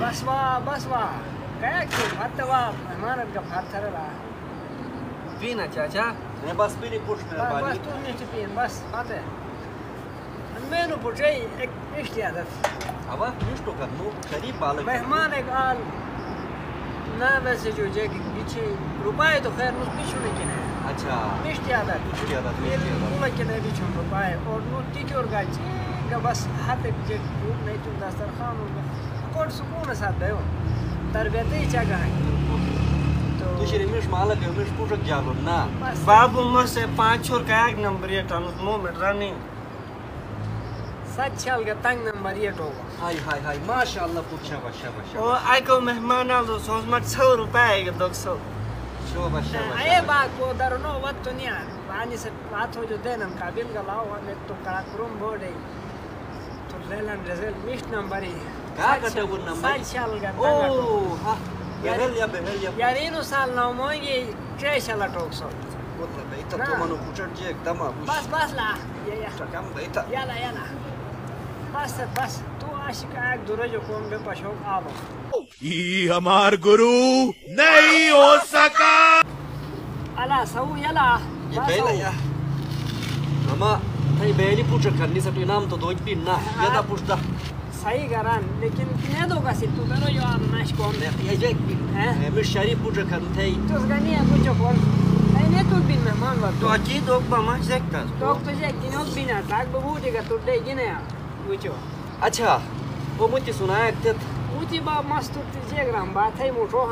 بس وا بس وا کیا کہ بھت وا مہمان کا بھت تھر رہا پینا چاچا میں بس نہیں پوچھ بس مہربانی بس تو نہیں پین بس بات ہے میں نو پوچھے ایک مشتی عادت اب مشتو کا نو قریب بالک مہمان ایک آل نہ ویسے جو جے کہ پیچھے روپائے تو خیر نو پیچھو نہیں کنے اچھا مشتی عادت مشتی عادت، مشتی یہ عادت. نو کنے پیچھو روپائے اور نو اور گاچی کہ بس تو کوٹ سکون ساتھ دے ہو تربیت ہی چاہ گا تو تو شری مش مالک ہے مش پوچھ جالو نا؟ بابو مجھ سے پانچ اور کا ایک نمبر یہ ٹانوس مو مٹ رانی؟ سات سال کا تنگ نمبر یہ ہوگا ہائی ہائی ہائی ماشاءاللہ پوچھا بشا بشا او آئی کو مہمان آلو سوز مٹ سو روپے گا دوگ سو. شو بشا اے بشا با کو در نو وقت نیا وانی سے بات ہو جو دینم قابل گلاو ہنے تو کرا کروم بوڈے تو لیلن رزل مشت نمبر ہی کا کٹے وہ نمبر سات سال کا او ہاں بہل یا بہل یا یار اینو سال نو موگی ٹریشلا ٹوک سو بوتل بیتا نا. تو منو پوچھ جے ایک دم ابو بس بس لا یا یا کم بیتا یالا یالا بس بس تو عاشق ایک دورے جو کون بے پشوک آبو یہ ہمار گرو نہیں ہو سکا الا سو یلا یہ بیلا یا ماما تھئی بیلی پوچھ کرنی سٹی نام تو دوج پی نا یہ دا پوچھ دا صحیح کران لیکن نے دو کا سی تو کرو جو آپ ناش کون یہ جے ہاں؟ مش شریف پوچھ کرن تھئی تو اس کا نہیں ہے کچھ کون نہیں تو بین مہمان ور تو اچھی دوگ با مجھ دیکھتا تو تجھے کنوت بینا تاک ببو جے گا تو دے گنے وچو اچھا وہ مجھے سنایا کہ وچی با مست تجھے گرام بات ہے موٹو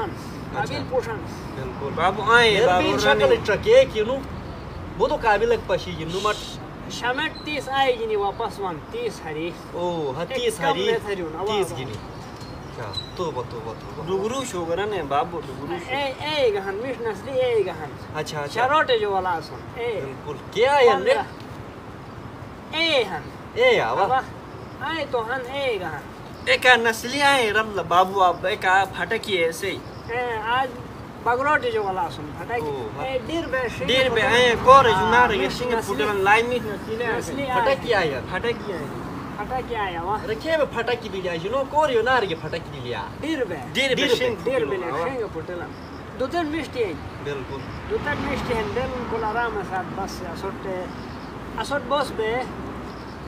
شمٹ تیس آئے گی نہیں واپس ون تیس ہری او کم ہری تیس۔ گنی کیا تو با تو با تو با ڈگرو شوگرن ہے بابو ڈگرو اے اے گہن مش نسلی اے گہن اچھا اچھا شروٹے جو والا سن اے بالکل کیا ہے نے اے ہن اے آوا آئے تو ہن اے گہن ایک نسلی آئے رمل بابو اب ایک پھٹکی ایسے ہی آج سن پھٹائی او، ہاں۔ اے دیر بے شنگ دیر بے آئے کور جو نار یہ مش شنگ نسلی- پھٹلن لائی میٹ نسلی نسلی آئے آئے پھٹا کیا ہے آیا وا رکھے میں پھٹا کی بھی لیا جنو کور یو نار کے پھٹا کی لیا دیر بے دیر بے. شنگ دیر بے شنگ پھٹلن دوتن مشتی ہیں بالکل دوتن مشتی ہیں دل کل آرام ساتھ بس اسوٹ اسوٹ بوس بے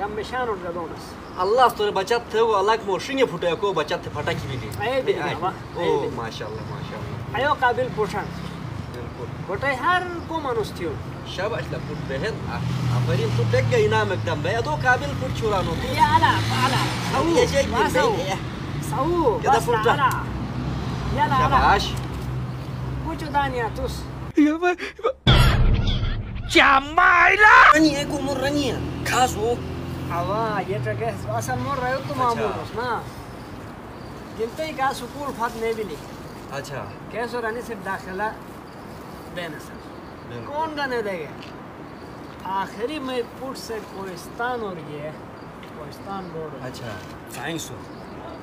گم بشان اٹھ گا دونس اللہ تو بچت تھے وہ اللہ کو شنگ پھٹے کو بچت تھے پھٹا کی بھی اے بھی لیا وا، اے او بھی۔ ماشاءاللہ ماشاءاللہ ایو قابل پوشن بالکل گوٹے ہر کو منوس تھیو شاباش لا پوٹ بہن افرین تو ٹک گئی نام ایک دم بے دو قابل پوٹ چھوڑا نو تو یا علا علا سو یہ جے وا سو سو Kita بس pulta. علا یلا ہو اوا یہ ٹکے اصل مور رہے تو معمول نا جنتے ہی کا سکول فات نہیں بھی نہیں اچھا کیسو رانی سے داخلہ دینا سر کون گانے دے گے آخری میں پوٹ سے کوہستان اور یہ کوہستان بورڈ اچھا سائنس ہو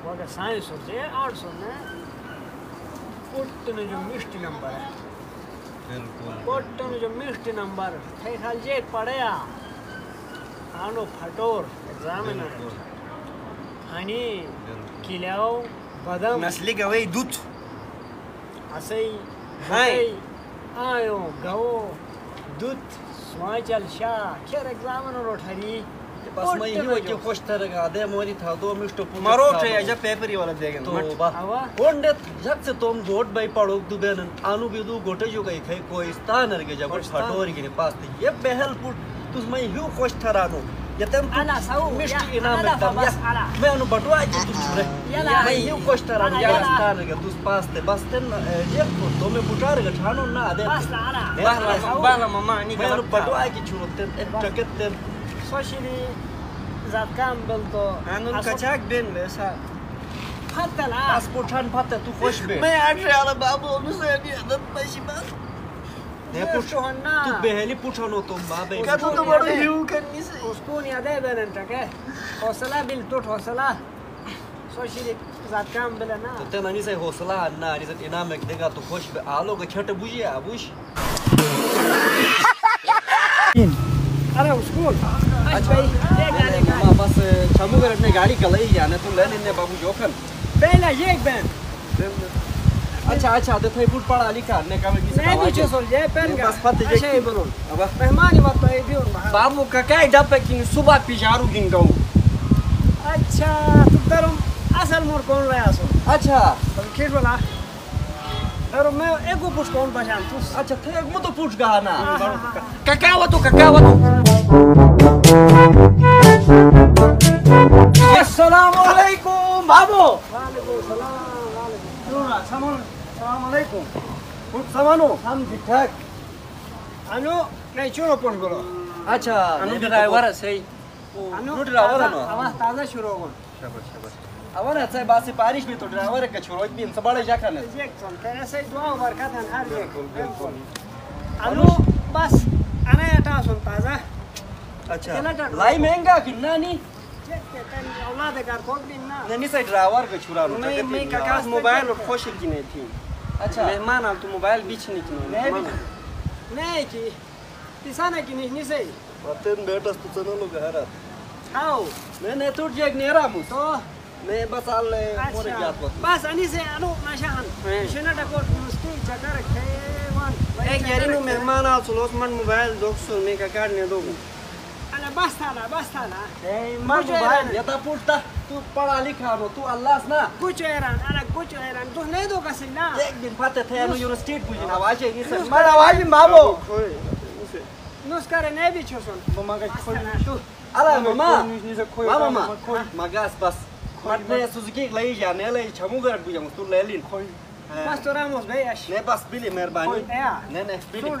وہ اگر سائنس ہو جائے آرٹ سو میں پوٹ نے جو مشتی نمبر ہے پوٹ نے جو مشتی نمبر ہے خال جے پڑھیا بالکل ہنی بالکل کلیاو بدم. نسلی کا وہی دودھ اسی ہائے. ہائی آیو گو دت سوانچل شاہ کیر ایگزامنر اٹھری بس میں ہی کہ خوش تر گا دے موری تھا دو مشٹ پوٹ مروٹ ہے جب پیپر ہی والا دے گا تو مٹ. با. اوا. پونڈت جب سے تم گوٹ بائی پڑو دو بین آنو بھی دو گوٹے جو گئی کھائی کوئستان ارگے جب کوہستان. پھٹور گی پاس تے. یہ بہل پوٹ تس میں ہیو خوش تھرانو یہ تم الا سو مشٹ یا انام الا ایک دم بس یا الا میں انو بٹوا جی تو چھوڑے یلا. میں ہیو خوش الا, یا یلا. استان ارگے تس پاس تے بس تن یہ تو میں پٹار گا ٹھانو نہ دے بس الا بالا بالا ماما نی میں انو گلتا بٹوا چھوڑ تے ٹکت تے سوشلی زاد کام بل تو انو کچاک بین ویسا فتلا پاس پوٹھان پھتے تو خوش بے میں آٹھ رہا بابو انو سے نہیں عدد پشی بات نے پوچھ ہونا تو بہلی پوٹھانو تم بابے کتو تو بڑو ہیو کرنی سے اس کو نہیں دے بیرن ٹکے حوصلہ بل ٹوٹ حوصلہ سوشلی زاد کام بل نا تو نانی سے حوصلہ نہ نی سے انعام ایک دے گا تو خوش بے آلو کا چھٹ بوجھے ابوش ارے اسکول اچھا بھائی دے گانے کا بس چھمو کر اپنے گاڑی کلائی جانے تو لے لینے بابو جوکھن Bella, jeg ben. اچھا اچھا تو تھے پوٹ پڑا علی کار کہا کہ Ne bi që sol, je pen ga. بس فتح Ashe i burun. Mehmani vat to e biun ba. بابو ککای ڈپے کی صبح گن گاؤں Acha, tu darum asal mor kon raya so. اچھا Tam kid bola. Darum me ego push kon bashan tu. اچھا تھے مو تو پوچھ گا نا ککاوا تو ککاوا تو السلام علیکم بابو Walaikum salam, walaikum. Nura, السلام علیکم۔ خوب سامانو؟ ہم ٹھیک انو نہیں چورو پون گلو اچھا انو ڈرائیور سی انو ڈرائیور نو اما تازه شروع گون شاباش شاباش۔ اوره څه با سپارښت می تو ډرایور کې چوروج بیم سباله جا کنه یک څون کنه سه دعا برکت ان هر یک انو بس انا اتا سن تازه اچھا لائی مہنگا کنا نہیں اولاد کار کوک دین نا نہیں سه ڈرایور کې چورانو ته موبایل خوشل کې نه تھی۔ اچھا مہمان آل تو موبائل بیچ نہیں نہیں کنے Ne ki. Ti sana ki ni ni sei. پتن بیٹا تو چنا لو گھر How? میں نے تو جیک نیرا مو To. میں بس Acha. گیات وقت Bas ani se anu mashahan. Eh. Shina da kot musti chakar khewan. ایک یاری نو مہمان آل تو لوس من موبائل دوک سو میں ککار نے دو Ana basta na. Basta na. مر موبائل یہ تا پوچھتا تو پڑھا لکھا نو تو اللہ سنا Kuch eran, ana kuch eran. Tu ne do kasin na. ایک دن پتہ تھے انو یونیورسٹی پوجن آواز ہے نہیں من آواز بابو Nus kare ne bi choson. Tu. الا ماما ماما ماما مگاس بس مت نے سوزکی لئی جانے لئی چھمو گر بوجن تو لے لین Bas to Ramos beyash. نے بس بلی مہربانی Ya. نے نے بلی Sun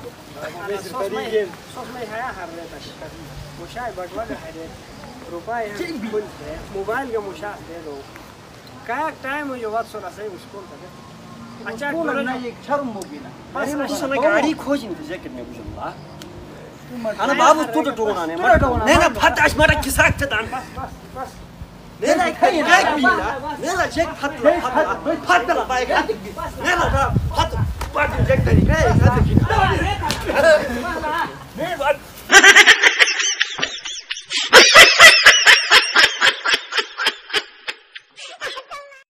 موبائل کا دے دو کا ٹائم ہو جو وقت سولا اسکول تک اچھا گاڑی نہیں جیکٹ میں بجن انا بابو تو تو نے نے اش تے دان بس بس بس نے نے لا گا نے پھٹ جیک تے نہیں ہے بس نے